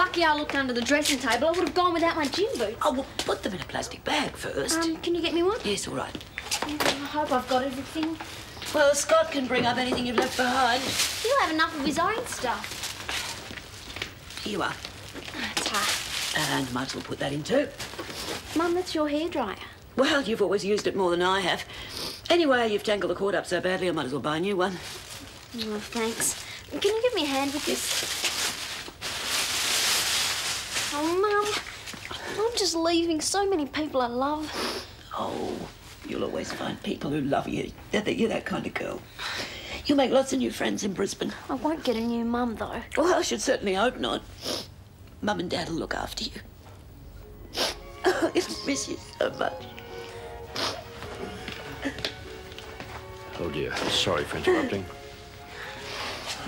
lucky I looked under the dressing table. I would have gone without my gym boots. Oh, well, put them in a plastic bag first. Um, can you get me one? yes, all right. I hope I've got everything. Well, Scott can bring up anything you've left behind. He'll have enough of his own stuff. Here you are. That's. And might as well put that in too. Mum, that's your hairdryer. Well, you've always used it more than I have. Anyway, you've tangled the cord up so badly, I might as well buy a new one. Oh, thanks. Can you give me a hand with this? Oh, Mum, I'm just leaving so many people I love. Oh, you'll always find people who love you. That You're that kind of girl. You'll make lots of new friends in Brisbane. I won't get a new mum, though. Well, I should certainly hope not. Mum and Dad will look after you. Oh, I miss you so much. Oh dear. Sorry for interrupting.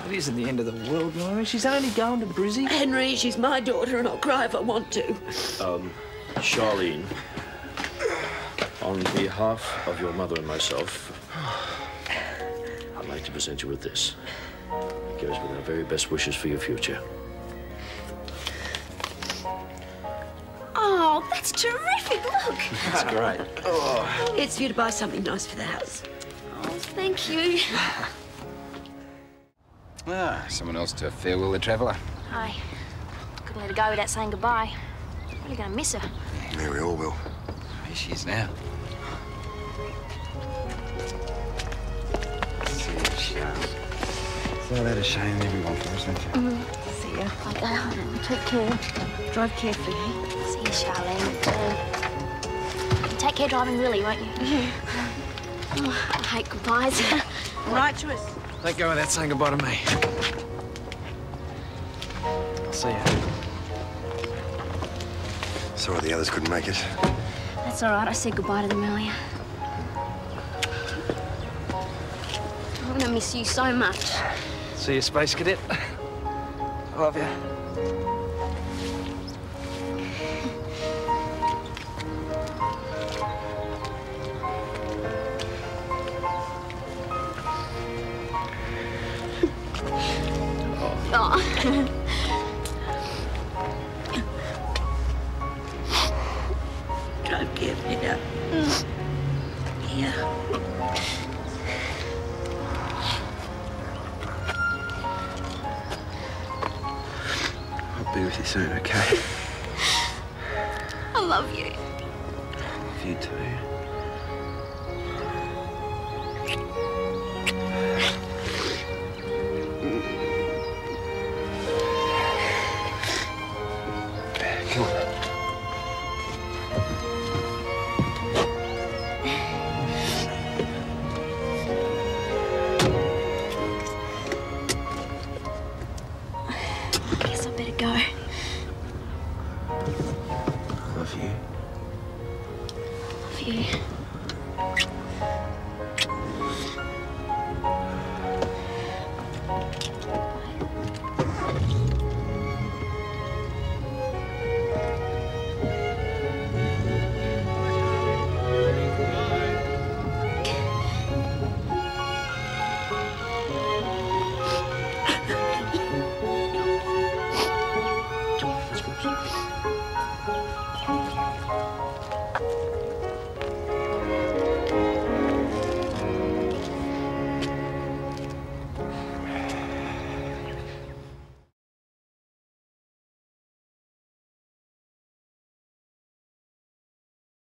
It isn't the end of the world, Mary. She's only going to Brizzy. Henry, she's my daughter, and I'll cry if I want to. Um, Charlene, on behalf of your mother and myself, I'd like to present you with this. It goes with our very best wishes for your future. Oh, that's terrific. Look. That's great. It's for you to buy something nice for the house. Oh, thank you. Ah, someone else to farewell the traveller. Hi. Couldn't let her go without saying goodbye. Really gonna miss her. Yeah, we all will. Here she is now. See you, Charles. So that a shame everyone for us, don't you? See ya. Okay, take care. Drive carefully, eh? See you, Charlene. Uh, take care driving Willie, won't you? oh, I hate goodbyes. Right choice. Let go without saying goodbye to me. I'll see you. Sorry the others couldn't make it. That's all right. I said goodbye to them earlier. I'm gonna miss you so much. See you, Space Cadet. I love you. Oh. Drive carefully now. Yeah. I'll be with you soon, okay? I love you. I Love you too. Okay.